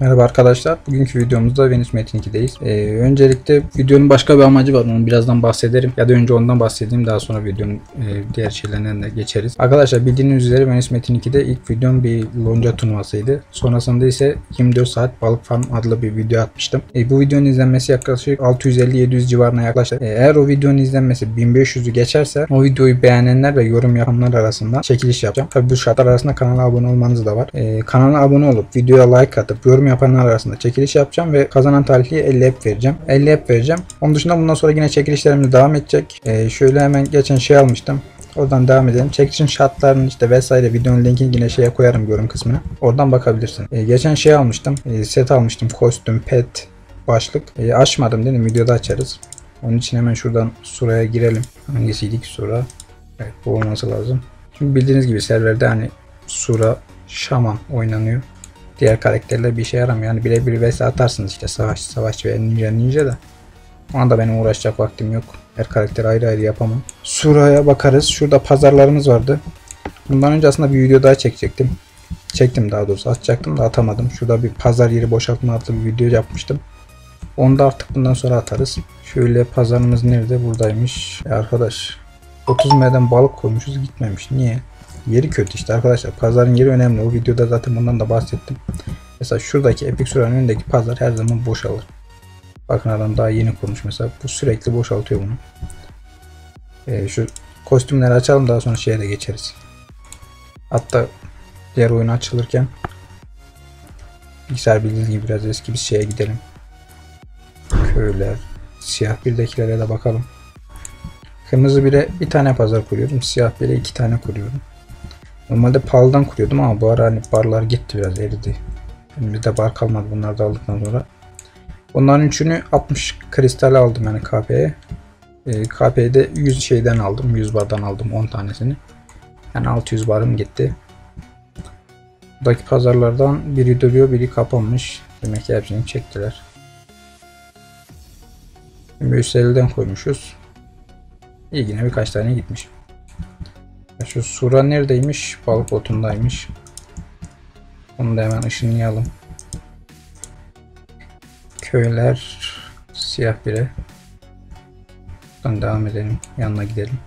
Merhaba arkadaşlar. Bugünkü videomuzda Venüs Metin 2'deyiz. Ee, öncelikle videonun başka bir amacı var. Onu birazdan bahsederim. Ya da önce ondan bahsedeyim. Daha sonra videonun e, diğer şeylerinden de geçeriz. Arkadaşlar bildiğiniz üzere Venüs Metin 2'de ilk videom bir lonca turnuvasıydı. Sonrasında ise 24 saat balık farm adlı bir video atmıştım. E, bu videonun izlenmesi yaklaşık 650-700 civarına yaklaştı. E, eğer o videonun izlenmesi 1500'ü geçerse o videoyu beğenenler ve yorum yapanlar arasında çekiliş yapacağım. Tabi bu şartlar arasında kanala abone olmanız da var. E, kanala abone olup videoya like atıp yorum yapanlar arasında çekiliş yapacağım ve kazanan talihliye 50 app vereceğim. 50 app vereceğim. Onun dışında bundan sonra yine çekilişlerimiz devam edecek. E, şöyle hemen geçen şey almıştım. Oradan devam edelim. Çekilişin şartlarını işte vesaire videonun linkini yine şeye koyarım yorum kısmına. Oradan bakabilirsin. E, geçen şey almıştım. E, set almıştım. Kostüm, pet, başlık. E, açmadım dedim. Videoda açarız. Onun için hemen şuradan suraya girelim. Hangisiydi ki sura? Evet bu olması lazım. Şimdi bildiğiniz gibi serverde hani sura, şaman oynanıyor. Diğer karakterler bir işe yaramıyor. Yani birebir vs atarsınız işte savaş, savaş ve ninja ninja da. Ona da benim uğraşacak vaktim yok. Her karakteri ayrı ayrı yapamam. Suraya bakarız. Şurada pazarlarımız vardı. Bundan önce aslında bir video daha çekecektim. Çektim daha doğrusu. Atacaktım da atamadım. Şurada bir pazar yeri boşaltma adlı bir video yapmıştım. Onu da artık bundan sonra atarız. Şöyle pazarımız nerede? Buradaymış. E arkadaş 30 M'den balık koymuşuz gitmemiş. Niye? Yeri kötü işte arkadaşlar. Pazarın yeri önemli. O videoda zaten bundan da bahsettim. Mesela şuradaki Epic Sura'nın önündeki pazar her zaman boşalır. Bakın adam daha yeni kurmuş mesela. Bu sürekli boşaltıyor bunu. Ee, şu kostümleri açalım daha sonra şeye de geçeriz. Hatta diğer oyun açılırken bilgisayar bildiğiniz gibi biraz eski bir şeye gidelim. Köyler, siyah birdekilere de bakalım. Kırmızı bire bir tane pazar kuruyorum. Siyah bire iki tane kuruyorum. Normalde pahalıdan kuruyordum ama bu ara hani barlar gitti biraz eridi. Elimizde bar kalmadı bunları da aldıktan sonra. Bunların üçünü 60 kristal aldım yani KP'ye. E, KP'de 100 şeyden aldım. 100 bardan aldım 10 tanesini. Yani 600 barım gitti. Buradaki pazarlardan biri duruyor biri kapanmış. Demek ki hepsini çektiler. 150'den koymuşuz. İyi yine birkaç tane gitmiş. Şu sura neredeymiş? Balık botundaymış. Onu da hemen ışınlayalım. Köyler siyah bire. Buradan devam edelim. Yanına gidelim.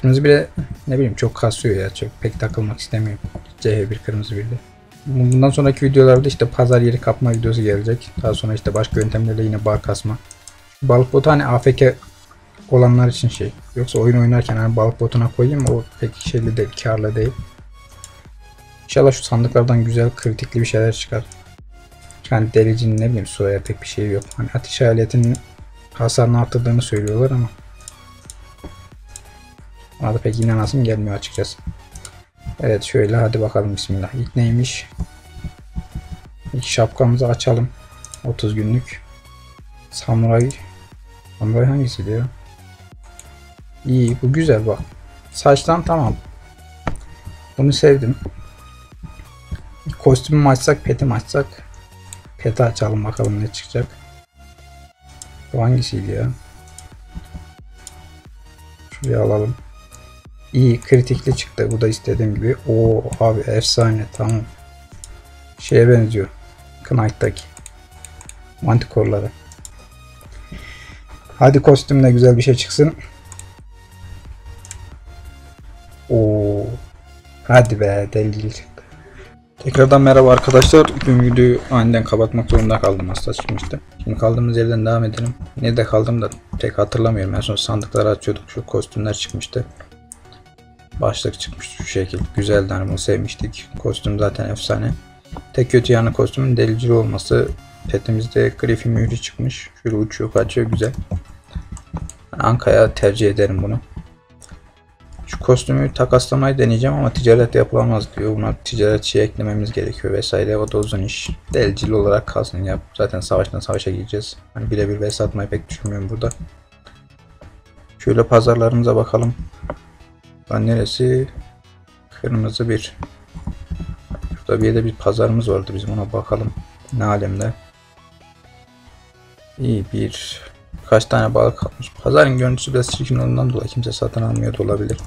Kırmızı bire ne bileyim çok kasıyor ya. Çok pek takılmak istemiyorum. CH1 kırmızı birde. Bundan sonraki videolarda işte pazar yeri kapma videosu gelecek. Daha sonra işte başka yöntemlerle yine bar kasma. Balık botu hani AFK olanlar için şey. Yoksa oyun oynarken hani balık botuna koyayım o pek şeyli değil, karlı değil. İnşallah şu sandıklardan güzel kritikli bir şeyler çıkar. Yani delicinin ne bileyim suraya pek bir şey yok. Hani ateş aletinin hasarını arttırdığını söylüyorlar ama bana da pek inanasım gelmiyor açıkçası. Evet şöyle hadi bakalım bismillah. İlk neymiş? İlk şapkamızı açalım. 30 günlük. Samuray. Samuray hangisiydi ya? İyi bu güzel bak. Saçtan tamam. Bunu sevdim. Kostümü açsak, peti açsak. Peti açalım bakalım ne çıkacak. Bu hangisiydi ya? Şuraya alalım. İyi kritikli çıktı. Bu da istediğim gibi. Oo abi efsane tamam. Şeye benziyor. Knight'taki. Manticore'lara. Hadi kostümle güzel bir şey çıksın. Oo. Hadi be deli. Tekrardan merhaba arkadaşlar. Dün videoyu aniden kapatmak zorunda kaldım hasta çıkmıştı. Şimdi kaldığımız yerden devam edelim. Nerede kaldım da pek hatırlamıyorum. En son sandıkları açıyorduk. Şu kostümler çıkmıştı. Başlık çıkmıştı şu şekil. Güzeldi hani bunu sevmiştik. Kostüm zaten efsane. Tek kötü yanı kostümün delicili olması. Petimizde Griffin mührü çıkmış. Şöyle uçuyor kaçıyor güzel. Anka'ya tercih ederim bunu. Şu kostümü takaslamayı deneyeceğim ama ticaret yapılamaz diyor. Buna ticaret şey eklememiz gerekiyor vesaire. O da uzun iş. Delicili olarak kalsın ya. Zaten savaştan savaşa gireceğiz. Hani birebir vs atmayı pek düşünmüyorum burada. Şöyle pazarlarımıza bakalım. Lan neresi? Kırmızı bir. Şurada bir yerde bir pazarımız vardı bizim ona bakalım. Ne alemde. İyi bir Kaç tane balık kalmış. Pazarın görüntüsü biraz çirkin olduğundan dolayı kimse satın almıyor da olabilir.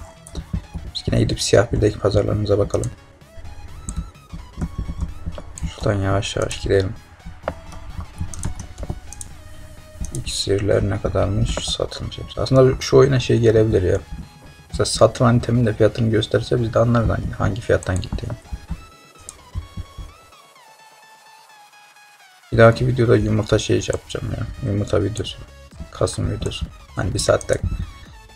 Biz yine gidip siyah birdeki pazarlarımıza bakalım. Şuradan yavaş yavaş gidelim. İksirler ne kadarmış satılmış. Aslında şu oyuna şey gelebilir ya. Mesela satılan itemin de fiyatını gösterse biz de anlarız hani hangi fiyattan gittiğini. Bir dahaki videoda yumurta şey yapacağım ya. Yumurta videosu. Kasım videosu. Hani bir saatte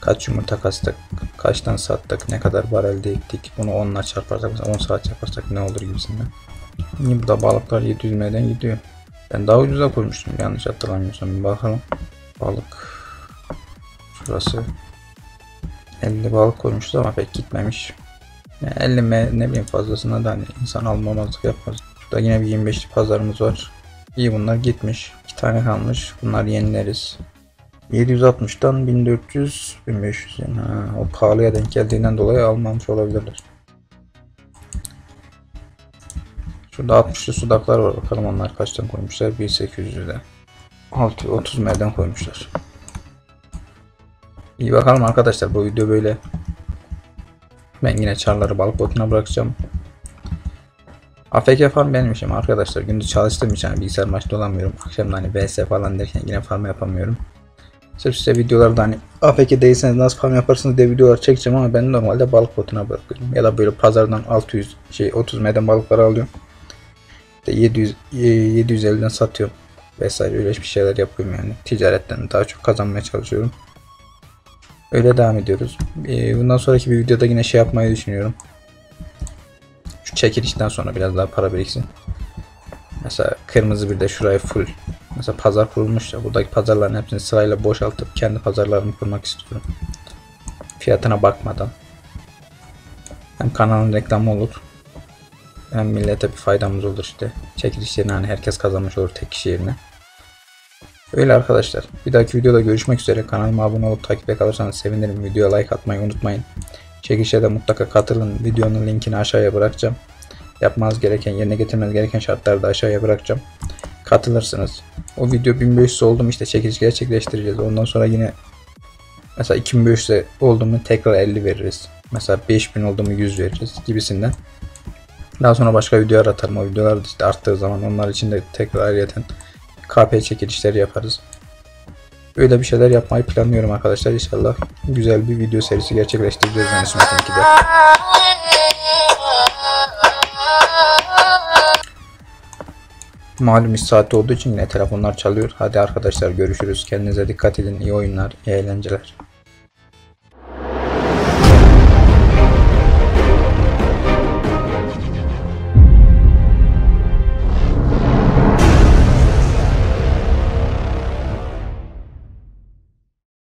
kaç yumurta kastık, kaçtan sattık, ne kadar bar elde ettik. Bunu 10 çarparsak mesela 10 saat çarparsak ne olur gibisinden. Niye burada balıklar 700 M'den gidiyor. Ben daha ucuza koymuştum yanlış hatırlamıyorsam. Bir bakalım. Balık. Şurası. 50 balık koymuştu ama pek gitmemiş. Yani 50 M ne bileyim fazlasına da hani insan almamazlık yapmaz. Şurada yine bir 25'li pazarımız var. İyi bunlar gitmiş. 2 tane kalmış. Bunlar yenileriz. 760'dan 1400 1500 yani. Ha, o pahalıya denk geldiğinden dolayı almamış olabilirler. Şurada 60'lı sudaklar var. Bakalım onlar kaçtan koymuşlar? 1800'de. 6 30 M'den koymuşlar. İyi bakalım arkadaşlar bu video böyle. Ben yine çarları balık botuna bırakacağım. AFK farm benim işim arkadaşlar. Gündüz çalıştığım için hani bilgisayar maçta olamıyorum. Akşam da hani BS falan derken yine farm yapamıyorum. Sırf size videolarda hani AFK değilseniz nasıl farm yaparsınız diye videolar çekeceğim ama ben normalde balık botuna bırakıyorum. Ya da böyle pazardan 600 şey 30 meden balıkları alıyorum. İşte 700 e, 750'den satıyorum. Vesaire öyle bir şeyler yapıyorum yani. Ticaretten daha çok kazanmaya çalışıyorum. Öyle devam ediyoruz. E, Bundan sonraki bir videoda yine şey yapmayı düşünüyorum. Şu çekilişten sonra biraz daha para biriksin. Mesela kırmızı bir de şurayı full. Mesela pazar kurulmuş ya. Buradaki pazarların hepsini sırayla boşaltıp kendi pazarlarımı kurmak istiyorum. Fiyatına bakmadan. Hem kanalın reklamı olur. Hem millete bir faydamız olur işte. Çekilişlerini hani herkes kazanmış olur tek kişi yerine. Öyle arkadaşlar. Bir dahaki videoda görüşmek üzere. Kanalıma abone olup takipte kalırsanız sevinirim. Videoya like atmayı unutmayın. Çekilişe de mutlaka katılın. Videonun linkini aşağıya bırakacağım. Yapmanız gereken, yerine getirmeniz gereken şartları da aşağıya bırakacağım. Katılırsınız. O video 1500 oldu mu işte çekiliş gerçekleştireceğiz. Ondan sonra yine mesela 2500 oldu mu tekrar 50 veririz. Mesela 5000 oldu mu 100 veririz gibisinden. Daha sonra başka videolar atarım. O videolar işte arttığı zaman onlar için de tekrar ayrıyeten KP çekilişleri yaparız. Öyle bir şeyler yapmayı planlıyorum arkadaşlar. İnşallah güzel bir video serisi gerçekleştireceğiz yani Smack'in 2'de. Malum iş saati olduğu için yine telefonlar çalıyor. Hadi arkadaşlar görüşürüz. Kendinize dikkat edin. İyi oyunlar, iyi eğlenceler.